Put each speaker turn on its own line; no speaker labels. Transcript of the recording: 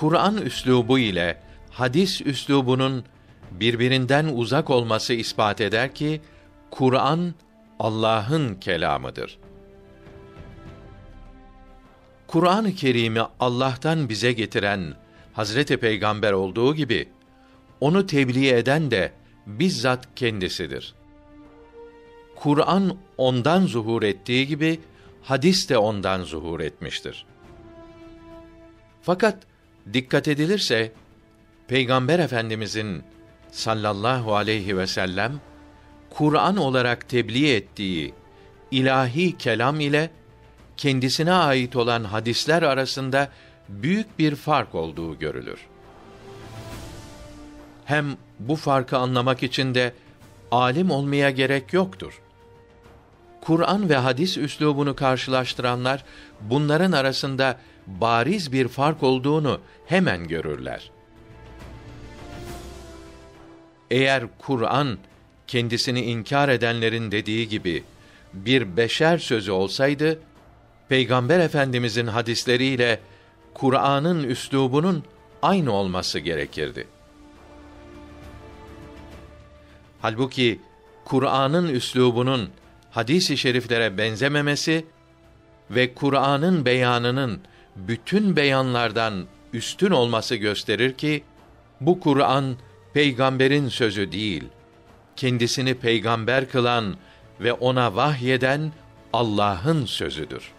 Kur'an üslubu ile hadis üslubunun birbirinden uzak olması ispat eder ki Kur'an Allah'ın kelamıdır. Kur'an-ı Kerim'i Allah'tan bize getiren Hazreti Peygamber olduğu gibi onu tebliğ eden de bizzat kendisidir. Kur'an ondan zuhur ettiği gibi hadis de ondan zuhur etmiştir. Fakat dikkat edilirse Peygamber Efendimizin sallallahu aleyhi ve sellem Kur'an olarak tebliğ ettiği ilahi kelam ile kendisine ait olan hadisler arasında büyük bir fark olduğu görülür. Hem bu farkı anlamak için de alim olmaya gerek yoktur. Kur'an ve hadis üslubunu karşılaştıranlar bunların arasında bariz bir fark olduğunu hemen görürler. Eğer Kur'an kendisini inkar edenlerin dediği gibi bir beşer sözü olsaydı, Peygamber Efendimizin hadisleriyle Kur'an'ın üslubunun aynı olması gerekirdi. Halbuki Kur'an'ın üslubunun hadis-i şeriflere benzememesi ve Kur'an'ın beyanının bütün beyanlardan üstün olması gösterir ki bu Kur'an peygamberin sözü değil, kendisini peygamber kılan ve ona vahyeden Allah'ın sözüdür.